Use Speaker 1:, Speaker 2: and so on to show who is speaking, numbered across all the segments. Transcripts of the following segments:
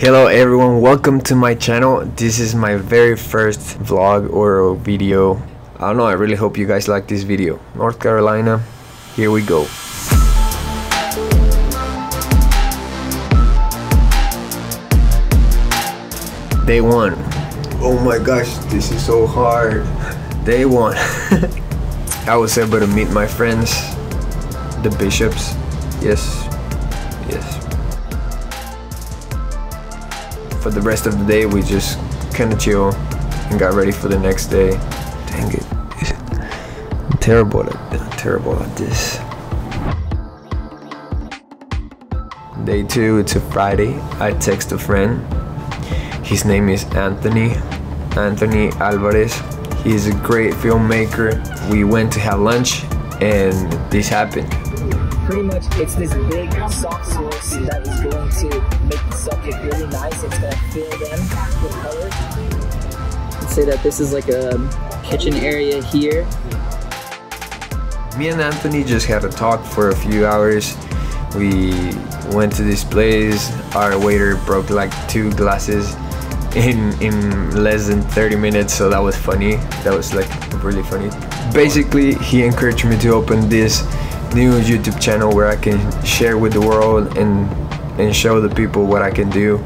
Speaker 1: Hello everyone, welcome to my channel. This is my very first vlog or video. I don't know, I really hope you guys like this video. North Carolina, here we go. Day one. Oh my gosh, this is so hard. Day one. I was able to meet my friends, the bishops. Yes, yes. For the rest of the day, we just kind of chill and got ready for the next day. Dang it. I'm terrible at I'm terrible at this. Day two, it's a Friday. I text a friend. His name is Anthony. Anthony Alvarez. He's a great filmmaker. We went to have lunch and this happened.
Speaker 2: Pretty much it's this big soft source that is going to make the subject really nice. It's going to fill them with color. Let's say that this is like a kitchen area here.
Speaker 1: Me and Anthony just had a talk for a few hours. We went to this place. Our waiter broke like two glasses in in less than 30 minutes, so that was funny. That was like really funny. Basically, he encouraged me to open this new YouTube channel where I can share with the world and and show the people what I can do.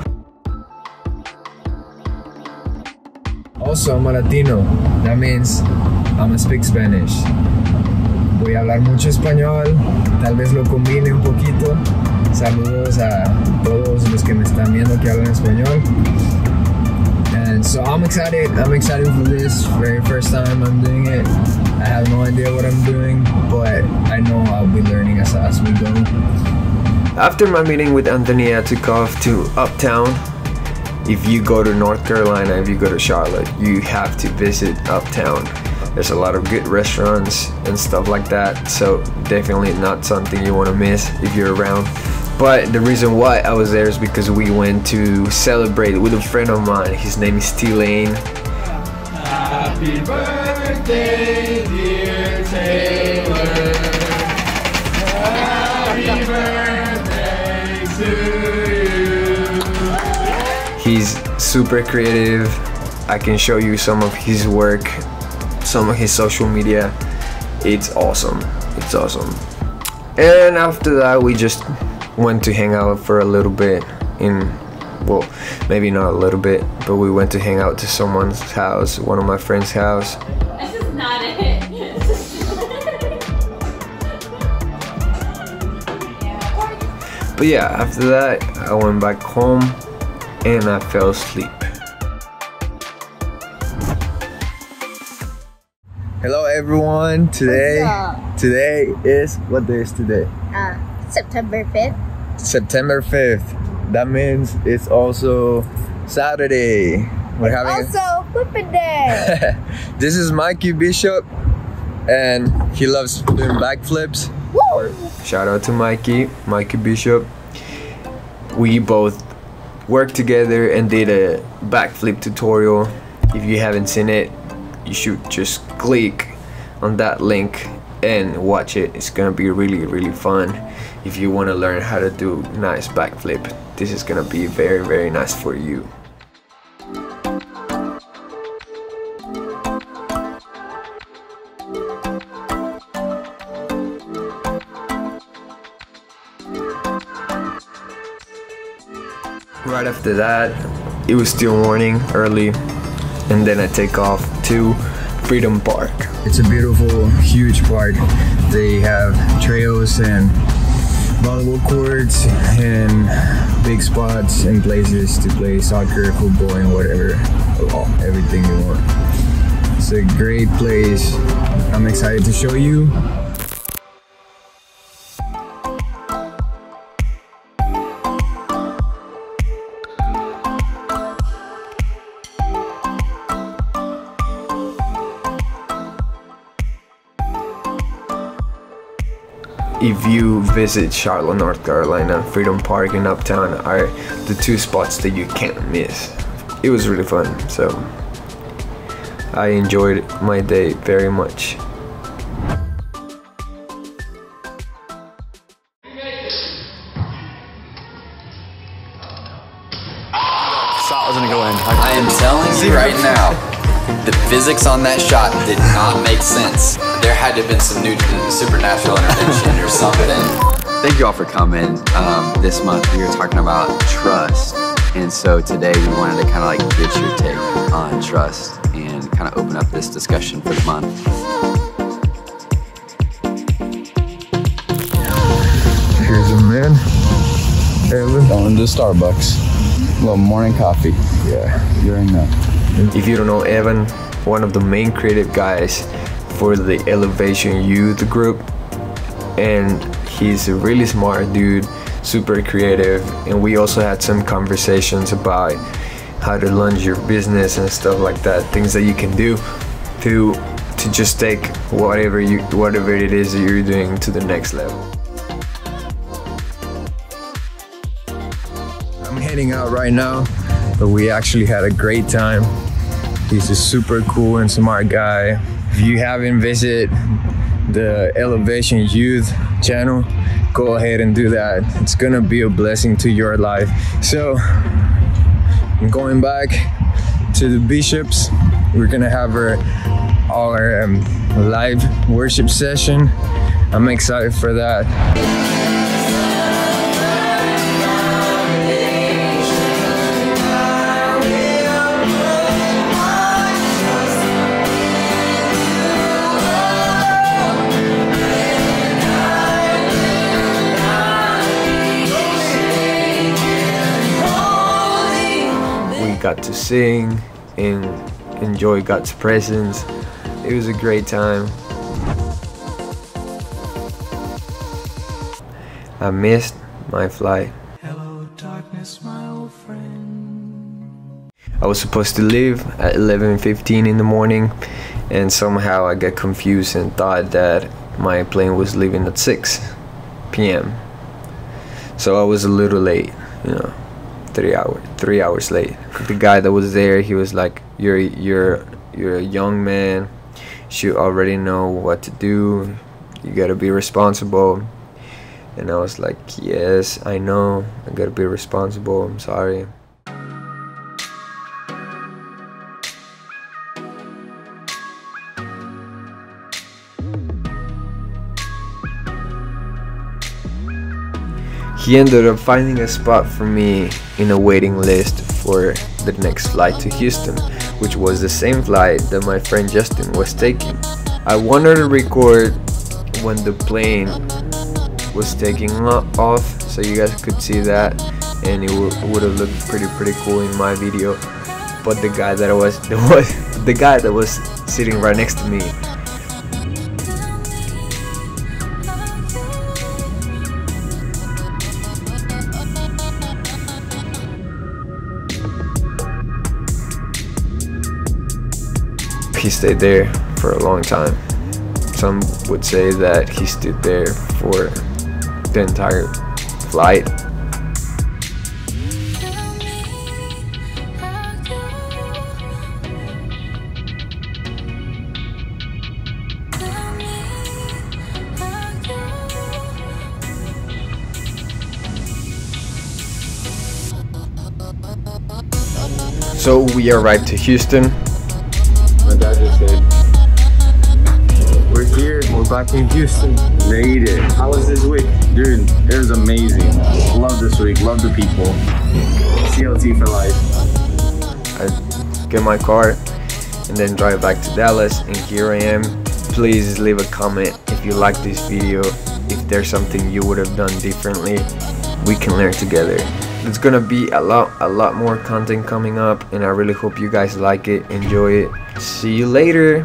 Speaker 1: Also, I'm a Latino. That means I'm gonna speak Spanish. Voy a hablar mucho español, tal vez lo combine un poquito. Saludos a todos los que me están viendo que hablan español. So I'm excited. I'm excited for this very first time I'm doing it. I have no idea what I'm doing, but I know I'll be learning as, as we go. After my meeting with Anthony, I took off to Uptown. If you go to North Carolina, if you go to Charlotte, you have to visit Uptown. There's a lot of good restaurants and stuff like that, so definitely not something you want to miss if you're around. But the reason why I was there is because we went to celebrate with a friend of mine. His name is T Lane.
Speaker 3: Happy birthday, dear Taylor. Happy birthday to you.
Speaker 1: He's super creative. I can show you some of his work, some of his social media. It's awesome. It's awesome. And after that, we just went to hang out for a little bit in well maybe not a little bit but we went to hang out to someone's house one of my friend's house.
Speaker 4: This is not it.
Speaker 1: but yeah after that i went back home and i fell asleep. Hello everyone. Today today is what day is today?
Speaker 5: Uh, September 5th.
Speaker 1: september 5th that means it's also saturday we're having
Speaker 5: Also, Flippin' Day.
Speaker 1: this is Mikey Bishop, and he loves doing backflips. Shout out to Mikey, Mikey Bishop. We both worked together and did a backflip tutorial. If you haven't seen it, you should just click on that link and watch it. It's gonna be really, really fun. If you wanna learn how to do nice backflip, this is gonna be very, very nice for you. Right after that, it was still morning, early, and then I take off to Freedom Park. It's a beautiful, huge park. They have trails and volleyball courts and big spots and places to play soccer, football, and whatever, everything you want. It's a great place. I'm excited to show you. If you visit Charlotte, North Carolina, Freedom Park and Uptown are the two spots that you can't miss. It was really fun, so I enjoyed my day very much.
Speaker 4: Shot was gonna go in.
Speaker 6: I am telling you right now, the physics on that shot did not make sense. There had to have been some new supernatural intervention or something. Thank you all for coming. Um, this month we were talking about trust. And so today we wanted to kind of like get your take on trust and kind of open up this discussion for the month.
Speaker 1: Here's a man. Evan.
Speaker 4: Going to Starbucks. little morning coffee.
Speaker 1: Yeah.
Speaker 4: You're in there.
Speaker 1: If you don't know Evan, one of the main creative guys for the Elevation Youth group, and he's a really smart dude, super creative, and we also had some conversations about how to launch your business and stuff like that, things that you can do to to just take whatever you whatever it is that you're doing to the next level. I'm heading out right now, but we actually had a great time. He's a super cool and smart guy. If you haven't visited the Elevation Youth channel, go ahead and do that. It's gonna be a blessing to your life. So, I'm going back to the bishops. We're gonna have our, our um, live worship session. I'm excited for that. To sing and enjoy God's presence. It was a great time. I missed my flight.
Speaker 3: Hello, darkness, my old friend.
Speaker 1: I was supposed to leave at 11:15 in the morning and somehow I got confused and thought that my plane was leaving at 6 p.m. So I was a little late, you know, 3 hours 3 hours late. The guy that was there, he was like, "You're you're you're a young man. You already know what to do. You got to be responsible." And I was like, "Yes, I know. I got to be responsible. I'm sorry." He ended up finding a spot for me in a waiting list for the next flight to Houston, which was the same flight that my friend Justin was taking. I wanted to record when the plane was taking off so you guys could see that and it would have looked pretty pretty cool in my video but the guy that was the was the guy that was sitting right next to me stayed there for a long time. Some would say that he stood there for the entire flight. So we arrived to Houston. We're here, we're back in Houston.
Speaker 4: Made it.
Speaker 1: How was this week?
Speaker 4: Dude, it was amazing. Love this week. Love the people. CLT for life.
Speaker 1: I get my car and then drive back to Dallas and here I am. Please leave a comment if you like this video, if there's something you would have done differently. We can learn together. There's gonna be a lot a lot more content coming up and I really hope you guys like it, enjoy it. See you later.